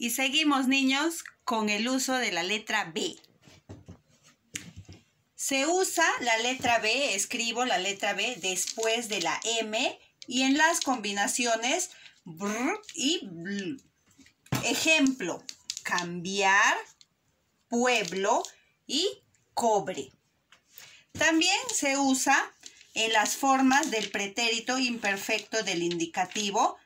Y seguimos, niños, con el uso de la letra B. Se usa la letra B, escribo la letra B después de la M y en las combinaciones BR y BL. Ejemplo, cambiar, pueblo y cobre. También se usa en las formas del pretérito imperfecto del indicativo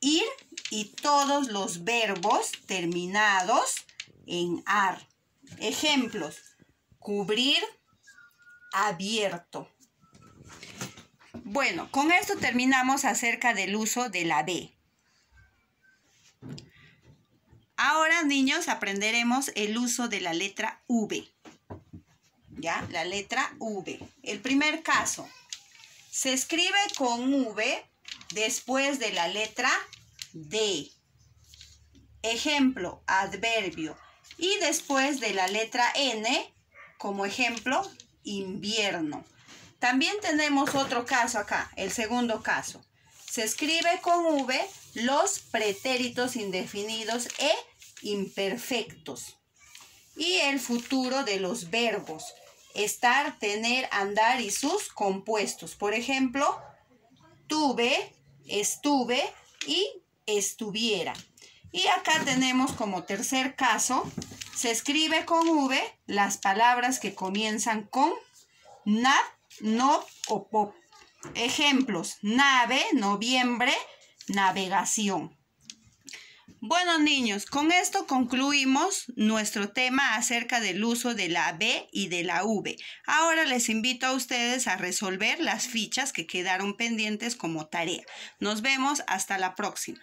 ir y todos los verbos terminados en ar. Ejemplos, cubrir, abierto. Bueno, con esto terminamos acerca del uso de la B. Ahora, niños, aprenderemos el uso de la letra V. ¿Ya? La letra V. El primer caso. Se escribe con V después de la letra D. Ejemplo, adverbio. Y después de la letra N, como ejemplo, invierno. También tenemos otro caso acá, el segundo caso. Se escribe con V los pretéritos indefinidos e imperfectos. Y el futuro de los verbos. Estar, tener, andar y sus compuestos. Por ejemplo, tuve, estuve y estuviera. Y acá tenemos como tercer caso, se escribe con V las palabras que comienzan con na, no o pop. Ejemplos, nave, noviembre, navegación. Bueno niños, con esto concluimos nuestro tema acerca del uso de la B y de la V. Ahora les invito a ustedes a resolver las fichas que quedaron pendientes como tarea. Nos vemos hasta la próxima.